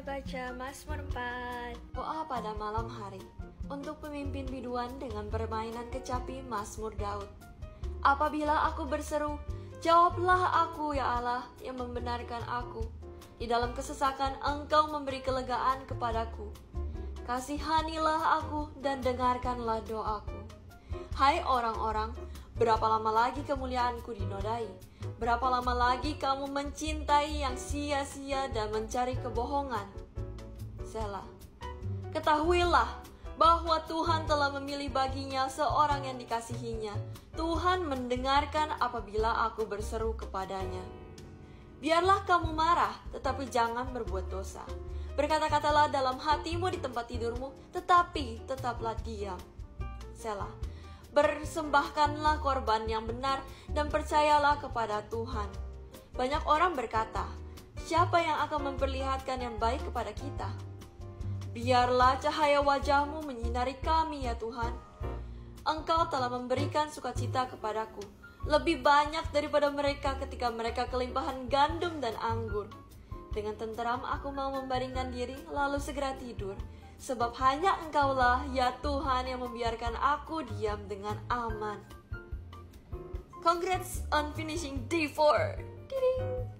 baca Mazmur 4. Doa pada malam hari untuk pemimpin biduan dengan permainan kecapi Mazmur Daud. Apabila aku berseru, jawablah aku ya Allah yang membenarkan aku. Di dalam kesesakan engkau memberi kelegaan kepadaku. Kasihanilah aku dan dengarkanlah doaku. Hai orang-orang, berapa lama lagi kemuliaanku dinodai? Berapa lama lagi kamu mencintai yang sia-sia dan mencari kebohongan? Selah. Ketahuilah bahwa Tuhan telah memilih baginya seorang yang dikasihinya. Tuhan mendengarkan apabila aku berseru kepadanya. Biarlah kamu marah, tetapi jangan berbuat dosa. Berkata-katalah dalam hatimu di tempat tidurmu, tetapi tetaplah diam. Selah. Bersembahkanlah korban yang benar dan percayalah kepada Tuhan. Banyak orang berkata, "Siapa yang akan memperlihatkan yang baik kepada kita?" Biarlah cahaya wajahmu menyinari kami ya Tuhan. Engkau telah memberikan sukacita kepadaku, lebih banyak daripada mereka ketika mereka kelimpahan gandum dan anggur. Dengan tenteram aku mau membaringkan diri, lalu segera tidur Sebab hanya engkaulah ya Tuhan yang membiarkan aku diam dengan aman. Congrats on finishing day 4. Ding.